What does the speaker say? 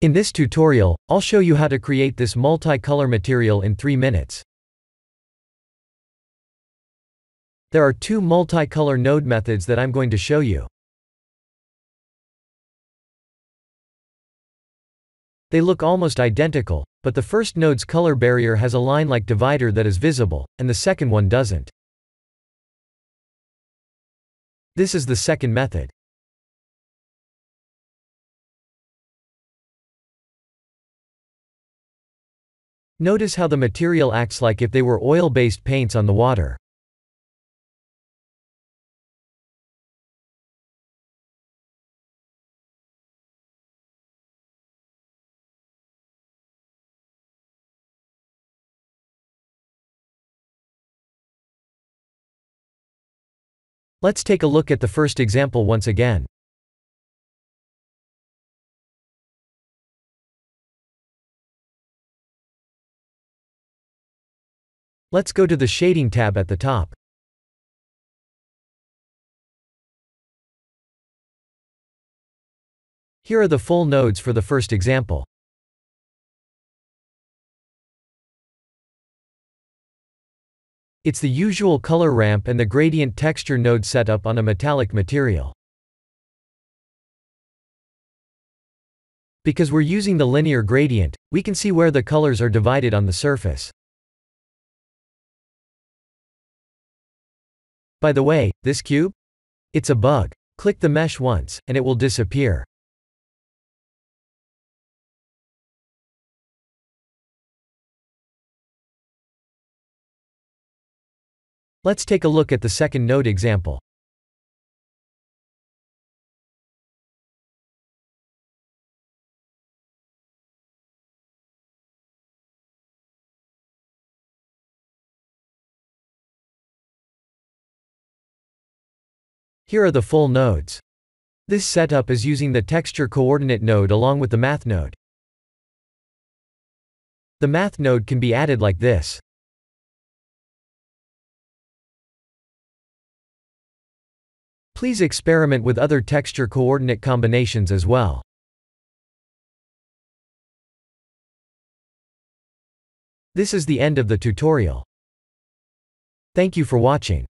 In this tutorial, I'll show you how to create this multicolor material in 3 minutes. There are two multicolor node methods that I'm going to show you. They look almost identical, but the first node's color barrier has a line-like divider that is visible, and the second one doesn't. This is the second method. Notice how the material acts like if they were oil-based paints on the water. Let's take a look at the first example once again. Let's go to the Shading tab at the top. Here are the full nodes for the first example. It's the usual color ramp and the gradient texture node setup on a metallic material. Because we're using the linear gradient, we can see where the colors are divided on the surface. By the way, this cube? It's a bug. Click the mesh once, and it will disappear. Let's take a look at the second node example. Here are the full nodes. This setup is using the texture coordinate node along with the math node. The math node can be added like this. Please experiment with other texture coordinate combinations as well. This is the end of the tutorial. Thank you for watching.